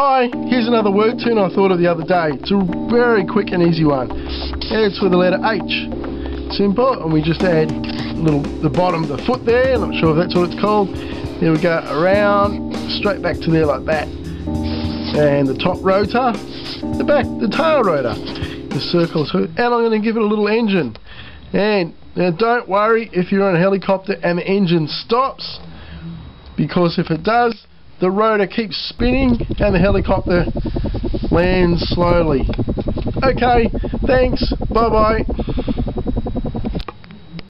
Hi, here's another wordtoon I thought of the other day. It's a very quick and easy one. It's with the letter H. Simple, and we just add little the bottom of the foot there, I'm not sure if that's what it's called. Then we go around, straight back to there like that. And the top rotor, the back, the tail rotor, the circle, and I'm going to give it a little engine. And now don't worry if you're on a helicopter and the engine stops, because if it does, the rotor keeps spinning and the helicopter lands slowly. Okay, thanks, bye bye.